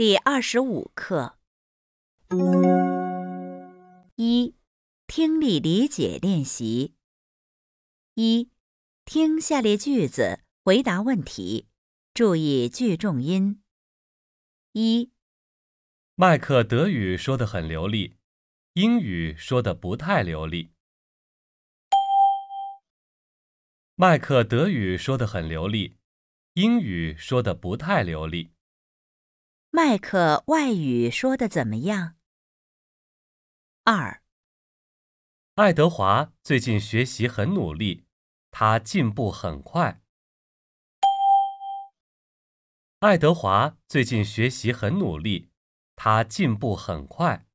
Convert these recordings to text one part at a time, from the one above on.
第二十五课一、听力理解练习。一、听下列句子，回答问题，注意句重音。一、麦克德语说得很流利，英语说的不太流利。麦克德语说得很流利，英语说的不太流利。麦克外语说的怎么样？二、爱德华最近学习很努力，他进步很快。爱德华最近学习很努力，他进步很快。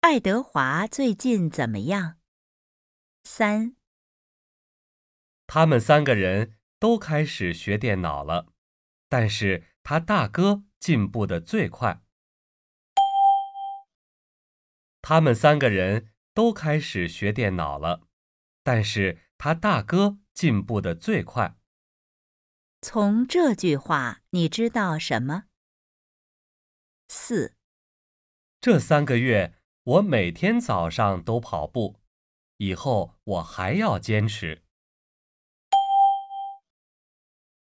爱德华最近怎么样？三、他们三个人都开始学电脑了，但是他大哥进步的最快。他们三个人都开始学电脑了，但是他大哥进步的最快。从这句话你知道什么？四、这三个月我每天早上都跑步，以后我还要坚持。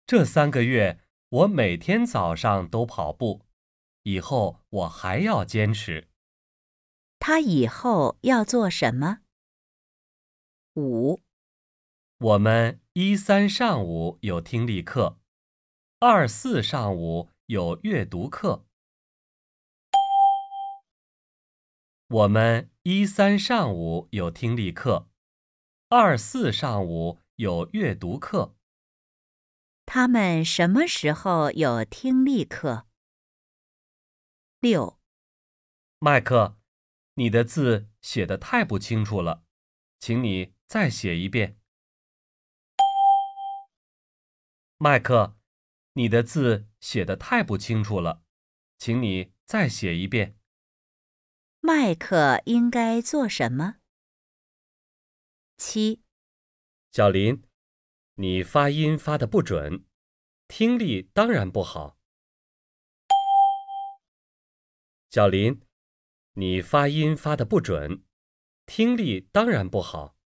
这三个月我每天早上都跑步，以后我还要坚持。他以后要做什么？五、我们一三上午有听力课，二四上午有阅读课。我们一三上午有听力课，二四上午有阅读课。他们什么时候有听力课？六、麦克，你的字写的太不清楚了，请你再写一遍。麦克，你的字写的太不清楚了，请你再写一遍。麦克应该做什么？七、小林，你发音发的不准，听力当然不好。小林，你发音发的不准，听力当然不好。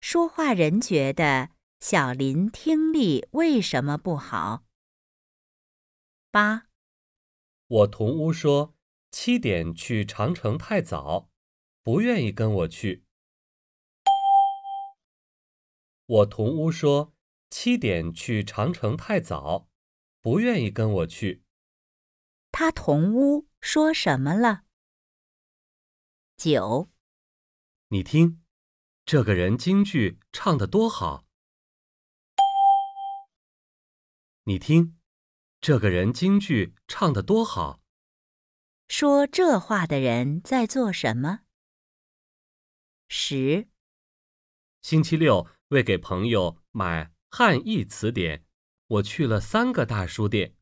说话人觉得小林听力为什么不好？八、我同屋说七点去长城太早，不愿意跟我去。我同屋说七点去长城太早，不愿意跟我去。他同屋说什么了？九、你听，这个人京剧唱得多好。你听，这个人京剧唱得多好。说这话的人在做什么？十、星期六为给朋友买汉译词典，我去了三个大书店。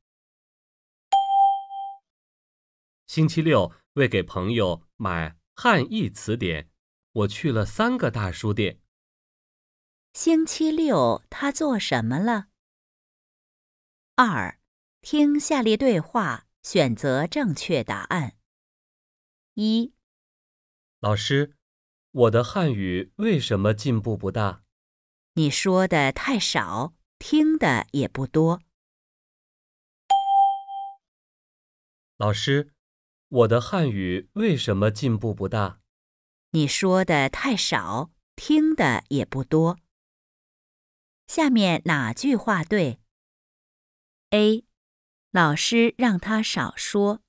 星期六为给朋友买汉译词典，我去了三个大书店。星期六他做什么了？二、听下列对话，选择正确答案。一、老师，我的汉语为什么进步不大？你说的太少，听的也不多。老师，我的汉语为什么进步不大？你说的太少，听的也不多。下面哪句话对？A. 老师让他少说。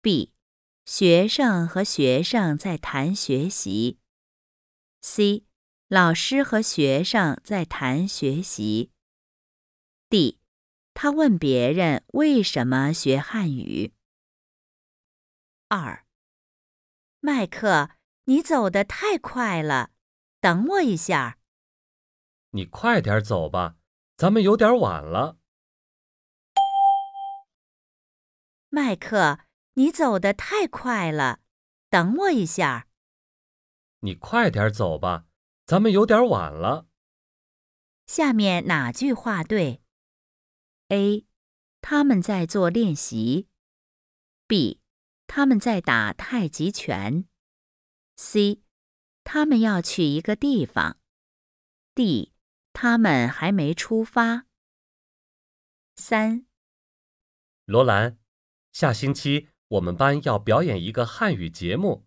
B. 学生和学生在谈学习。C. 老师和学生在谈学习。D. 他问别人为什么学汉语。二。麦克，你走得太快了，等我一下。你快点走吧，咱们有点晚了。麦克，你走得太快了，等我一下。你快点走吧，咱们有点晚了。下面哪句话对？A. 他们在做练习。B，他们在打太极拳。C，他们要去一个地方。D，他们还没出发。三，罗兰，下星期我们班要表演一个汉语节目，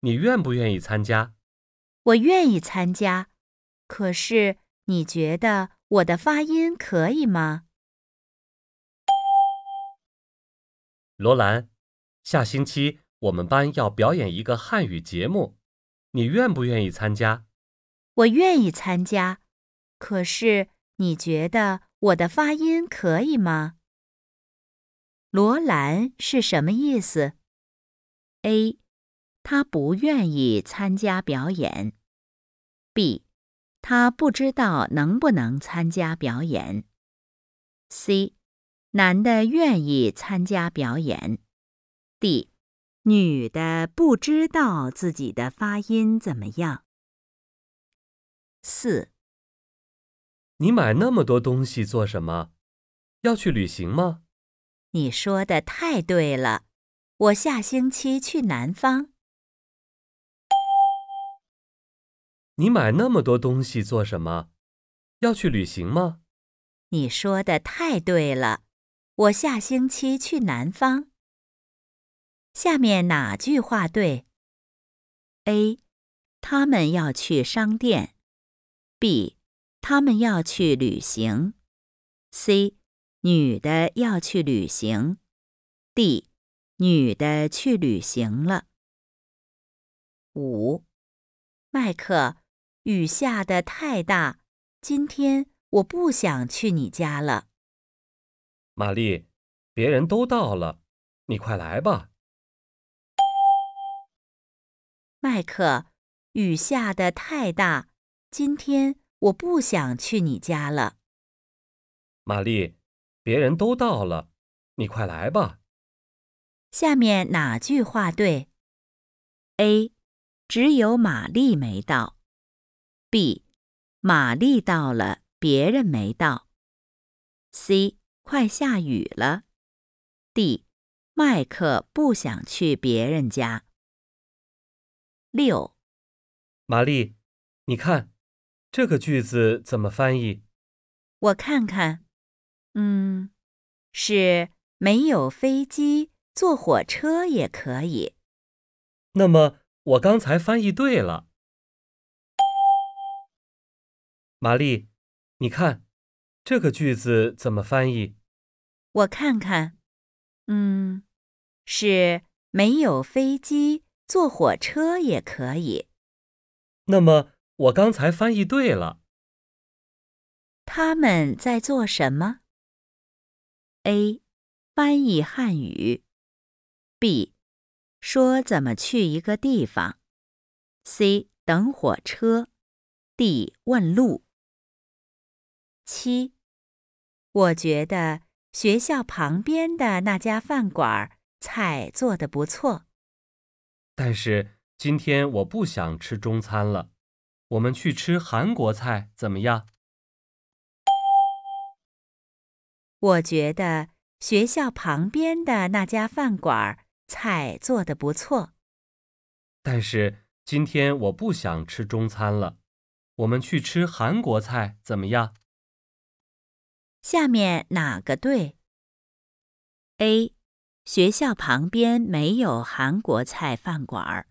你愿不愿意参加？我愿意参加，可是你觉得我的发音可以吗？罗兰，下星期我们班要表演一个汉语节目，你愿不愿意参加？我愿意参加，可是你觉得我的发音可以吗？罗兰是什么意思？A. 他不愿意参加表演。B. 他不知道能不能参加表演。C. 男的愿意参加表演。D. 女的不知道自己的发音怎么样。四，你买那么多东西做什么？要去旅行吗？你说的太对了，我下星期去南方。你买那么多东西做什么？要去旅行吗？你说的太对了，我下星期去南方。下面哪句话对？A，他们要去商店。B，他们要去旅行。C，女的要去旅行。D，女的去旅行了。五，麦克，雨下的太大，今天我不想去你家了。玛丽，别人都到了，你快来吧。麦克，雨下的太大。今天我不想去你家了，玛丽。别人都到了，你快来吧。下面哪句话对？A. 只有玛丽没到。B. 玛丽到了，别人没到。C. 快下雨了。D. 麦克不想去别人家。六，玛丽，你看。这个句子怎么翻译？我看看，嗯，是没有飞机，坐火车也可以。那么我刚才翻译对了。玛丽，你看，这个句子怎么翻译？我看看，嗯，是没有飞机，坐火车也可以。那么。我刚才翻译对了。他们在做什么？A. 翻译汉语。B. 说怎么去一个地方。C. 等火车。D. 问路。七，我觉得学校旁边的那家饭馆菜做的不错。但是今天我不想吃中餐了。我们去吃韩国菜怎么样？我觉得学校旁边的那家饭馆菜做的不错。但是今天我不想吃中餐了，我们去吃韩国菜怎么样？下面哪个对？A. 学校旁边没有韩国菜饭馆。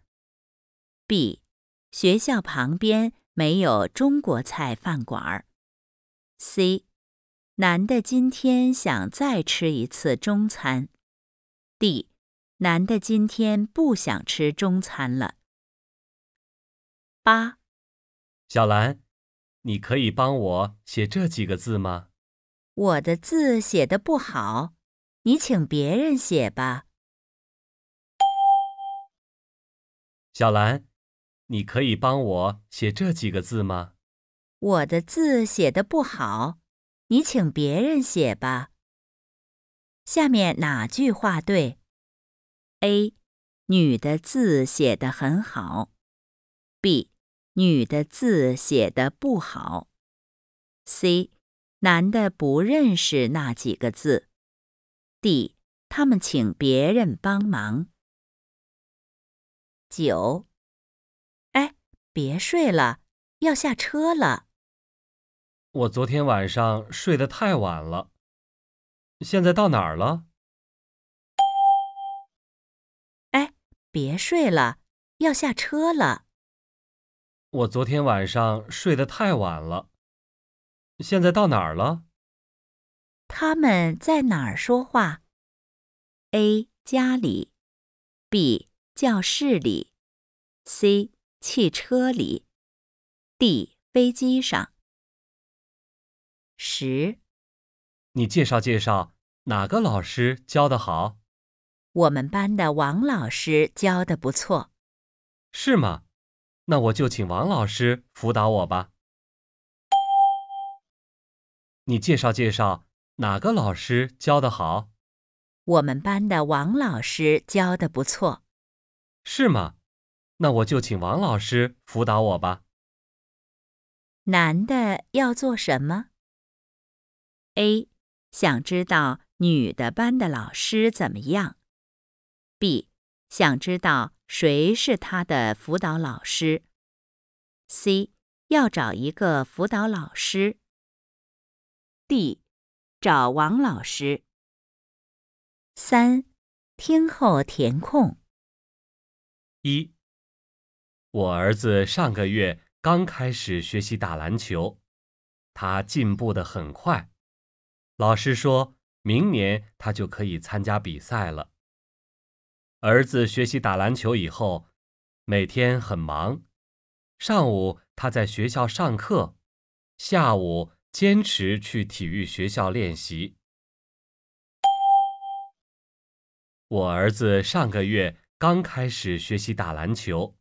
B. 学校旁边没有中国菜饭馆儿。C，男的今天想再吃一次中餐。D，男的今天不想吃中餐了。八，小兰，你可以帮我写这几个字吗？我的字写的不好，你请别人写吧。小兰。你可以帮我写这几个字吗？我的字写的不好，你请别人写吧。下面哪句话对？A. 女的字写得很好。B. 女的字写的不好。C. 男的不认识那几个字。D. 他们请别人帮忙。九。哎，别睡了，要下车了。我昨天晚上睡得太晚了。现在到哪儿了？哎，别睡了，要下车了。我昨天晚上睡得太晚了。现在到哪儿了？他们在哪儿说话？A. 家里，B. 教室里，C. 汽车里，D. 飞机上。十。你介绍介绍哪个老师教的好？我们班的王老师教的不错。是吗？那我就请王老师辅导我吧。你介绍介绍哪个老师教的好？我们班的王老师教的不错。是吗？那我就请王老师辅导我吧。男的要做什么？A. 想知道女的班的老师怎么样？B. 想知道谁是他的辅导老师？C. 要找一个辅导老师。D. 找王老师。三，听后填空。一，我儿子上个月刚开始学习打篮球，他进步的很快。老师说明年他就可以参加比赛了。儿子学习打篮球以后，每天很忙。上午他在学校上课，下午坚持去体育学校练习。我儿子上个月刚开始学习打篮球，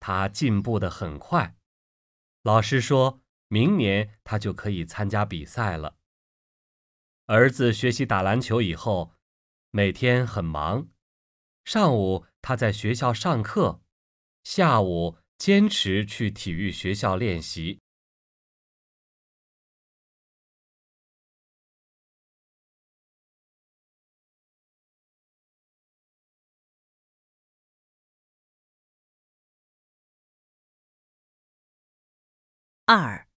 他进步的很快。老师说明年他就可以参加比赛了。儿子学习打篮球以后，每天很忙。上午他在学校上课，下午坚持去体育学校练习。二，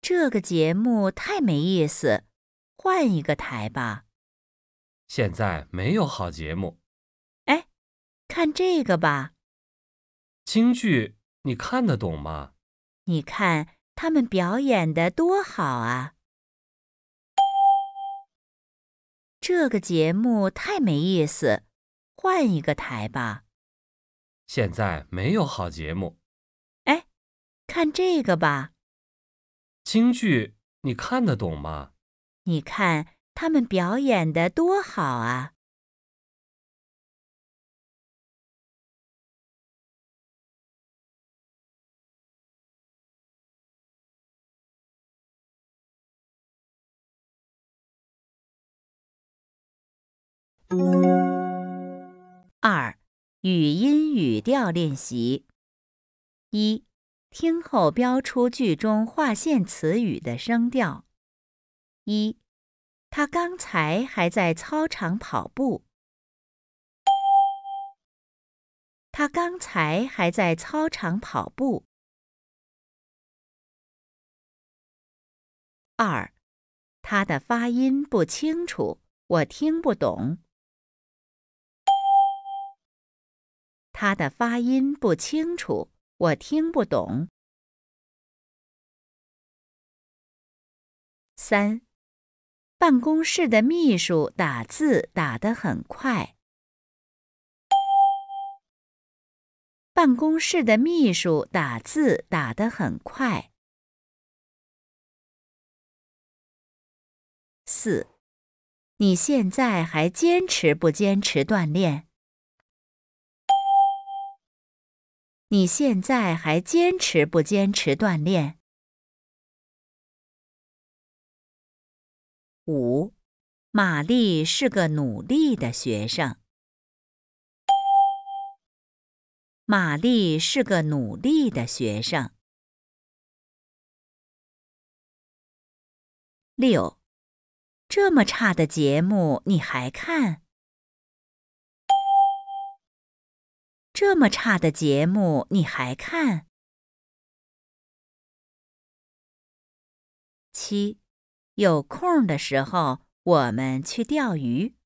这个节目太没意思。换一个台吧。现在没有好节目。哎，看这个吧。京剧你看得懂吗？你看他们表演的多好啊！这个节目太没意思，换一个台吧。现在没有好节目。哎，看这个吧。京剧你看得懂吗？你看他们表演的多好啊！二、语音语调练习：一、听后标出句中划线词语的声调。一，他刚才还在操场跑步。他刚才还在操场跑步。二，他的发音不清楚，我听不懂。他的发音不清楚，我听不懂。三。办公室的秘书打字打得很快。办公室的秘书打字打得很快。四，你现在还坚持不坚持锻炼？你现在还坚持不坚持锻炼？五，玛丽是个努力的学生。玛丽是个努力的学生。六，这么差的节目你还看？这么差的节目你还看？七，有空的时候我们去钓鱼。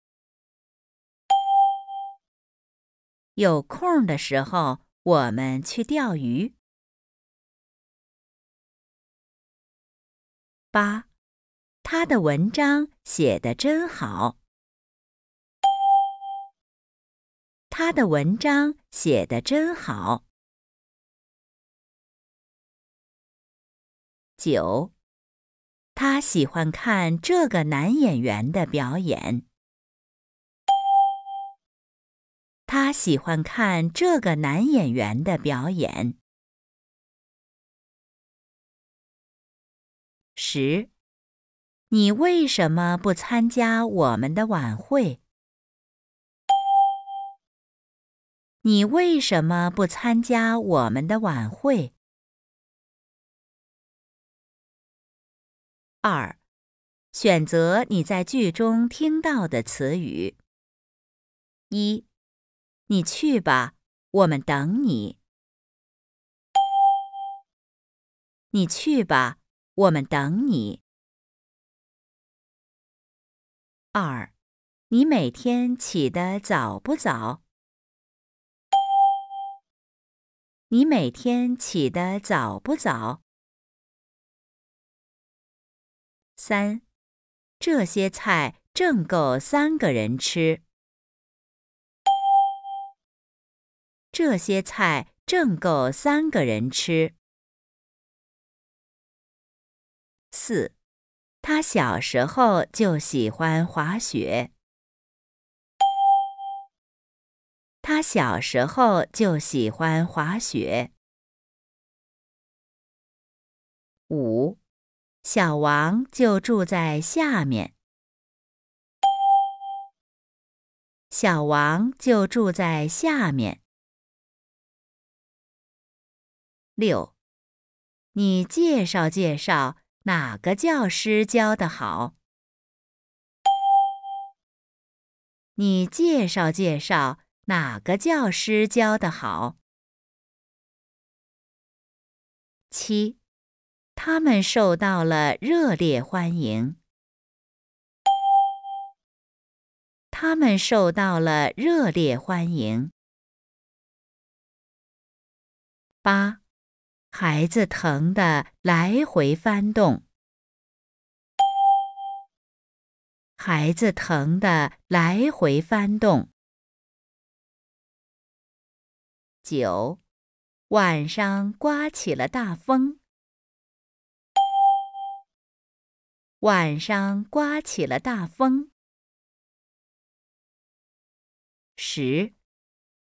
有空的时候我们去钓鱼。八，他的文章写得真好。他的文章写得真好。九，他喜欢看这个男演员的表演。他喜欢看这个男演员的表演。十，你为什么不参加我们的晚会？你为什么不参加我们的晚会？二，选择你在剧中听到的词语。一，你去吧，我们等你。你去吧。我们等你。二，你每天起得早不早？你每天起得早不早？三，这些菜正够三个人吃。这些菜正够三个人吃。四，他小时候就喜欢滑雪。他小时候就喜欢滑雪。五，小王就住在下面。小王就住在下面。六，你介绍介绍。哪个教师教的好？你介绍介绍哪个教师教的好？七，他们受到了热烈欢迎。他们受到了热烈欢迎。八。孩子疼得来回翻动，孩子疼得来回翻动。九，晚上刮起了大风，晚上刮起了大风。十，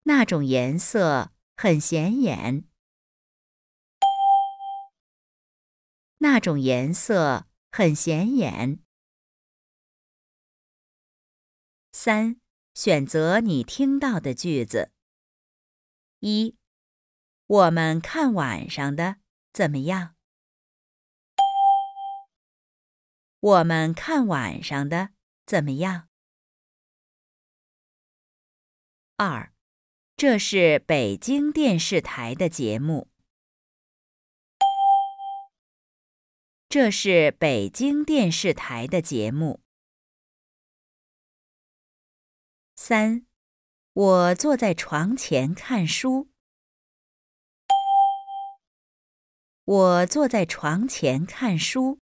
那种颜色很显眼。那种颜色很显眼。三，选择你听到的句子。一，我们看晚上的怎么样？我们看晚上的怎么样？二，这是北京电视台的节目。这是北京电视台的节目。三，我坐在床前看书。我坐在床前看书。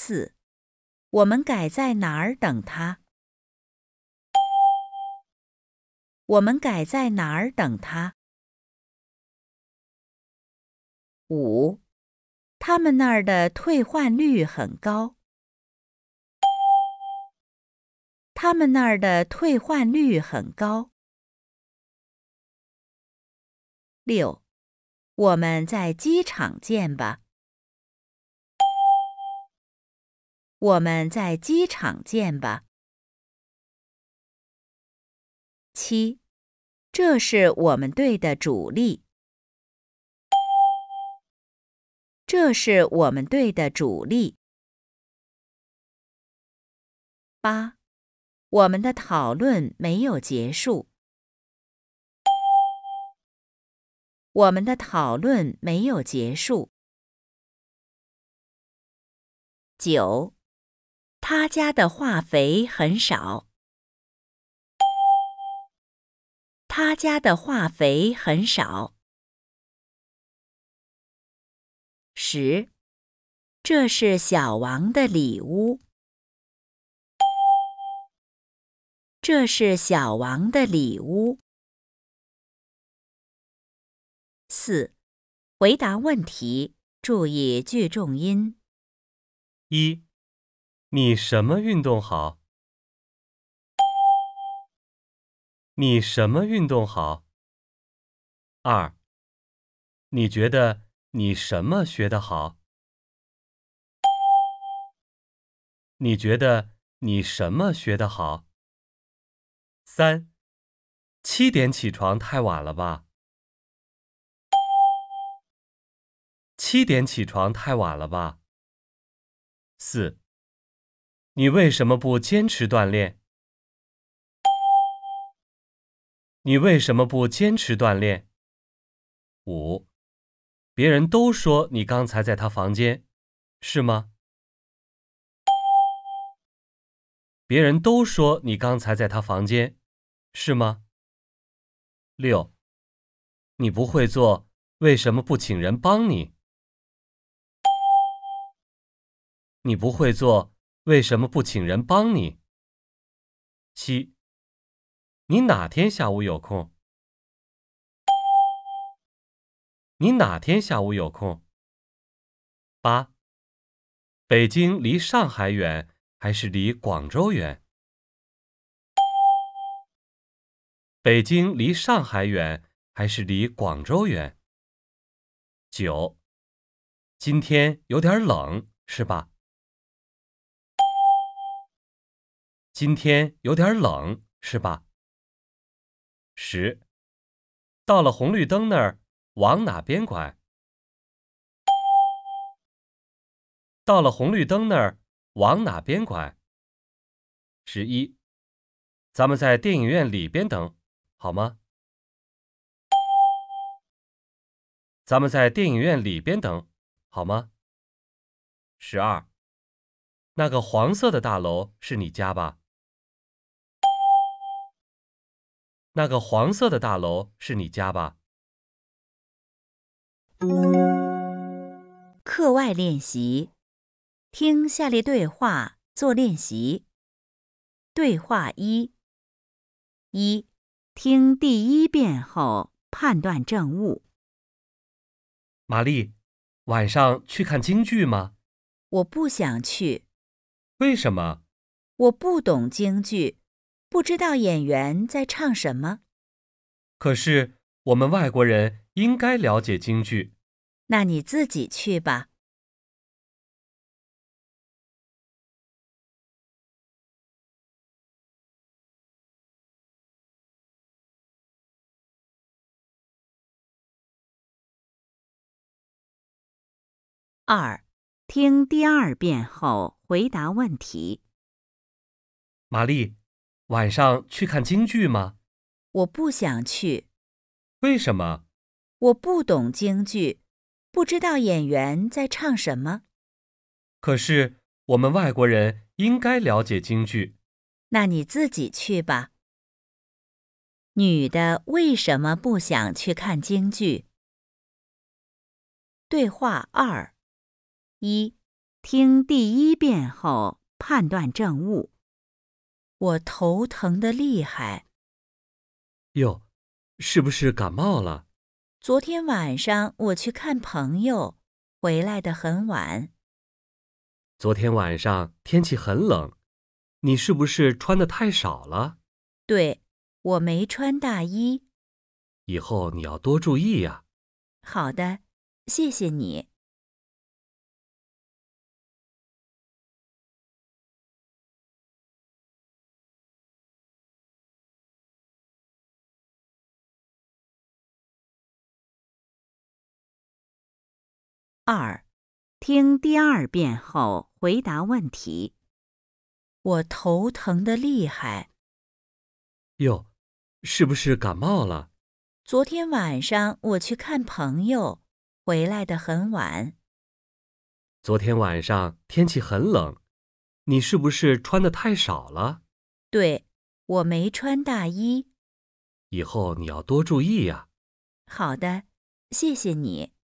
四，我们改在哪儿等他？我们改在哪儿等他？五，他们那儿的退换率很高。他们那儿的退换率很高。六，我们在机场见吧。我们在机场见吧。七，这是我们队的主力。这是我们队的主力。八，我们的讨论没有结束。我们的讨论没有结束。九，他家的化肥很少。他家的化肥很少。十，这是小王的礼物。这是小王的礼物。四，回答问题，注意句重音。一，你什么运动好？你什么运动好？二，你觉得你什么学得好？你觉得你什么学得好？三，七点起床太晚了吧？七点起床太晚了吧？四，你为什么不坚持锻炼？你为什么不坚持锻炼？五，别人都说你刚才在他房间，是吗？别人都说你刚才在他房间，是吗？六，你不会做，为什么不请人帮你？你不会做，为什么不请人帮你？七，你哪天下午有空？你哪天下午有空？八，北京离上海远还是离广州远？北京离上海远还是离广州远？九，今天有点冷，是吧？今天有点冷，是吧？十，到了红绿灯那儿，往哪边拐？到了红绿灯那儿，往哪边拐？十一，咱们在电影院里边等，好吗？咱们在电影院里边等，好吗？十二，那个黄色的大楼是你家吧？那个黄色的大楼是你家吧？课外练习，听下列对话做练习。对话一：一，听第一遍后判断正误。玛丽，晚上去看京剧吗？我不想去。为什么？我不懂京剧。不知道演员在唱什么，可是我们外国人应该了解京剧。那你自己去吧。二，听第二遍后回答问题。玛丽。晚上去看京剧吗？我不想去。为什么？我不懂京剧，不知道演员在唱什么。可是我们外国人应该了解京剧。那你自己去吧。女的为什么不想去看京剧？对话二：一，听第一遍后判断正误。我头疼的厉害。哟，是不是感冒了？昨天晚上我去看朋友，回来的很晚。昨天晚上天气很冷，你是不是穿的太少了？对，我没穿大衣。以后你要多注意呀。好的，谢谢你。二，听第二遍后回答问题。我头疼的厉害。哟，是不是感冒了？昨天晚上我去看朋友，回来的很晚。昨天晚上天气很冷，你是不是穿的太少了？对，我没穿大衣。以后你要多注意呀。好的，谢谢你。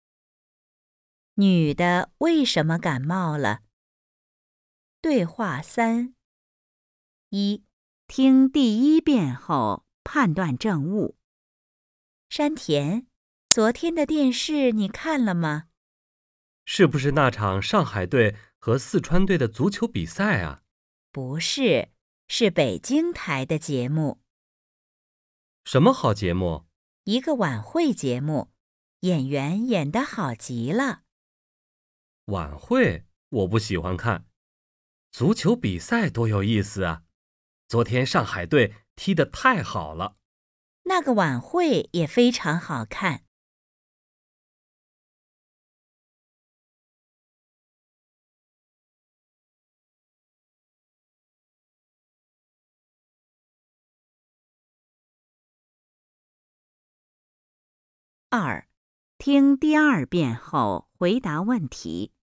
女的为什么感冒了？对话三：一，听第一遍后判断正误。山田，昨天的电视你看了吗？是不是那场上海队和四川队的足球比赛啊？不是，是北京台的节目。什么好节目？一个晚会节目，演员演得好极了。晚会我不喜欢看，足球比赛多有意思啊！昨天上海队踢得太好了。那个晚会也非常好看。二，听第二遍后回答问题。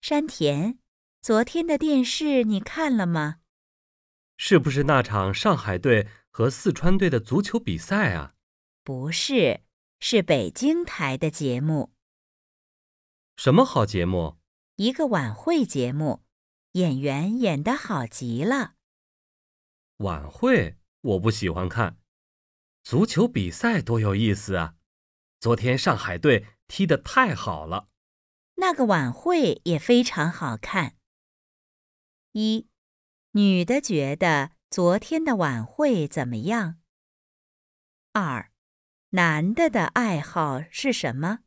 山田，昨天的电视你看了吗？是不是那场上海队和四川队的足球比赛啊？不是，是北京台的节目。什么好节目？一个晚会节目，演员演得好极了。晚会我不喜欢看，足球比赛多有意思啊！昨天上海队踢得太好了，那个晚会也非常好看。一，女的觉得昨天的晚会怎么样？二，男的的爱好是什么？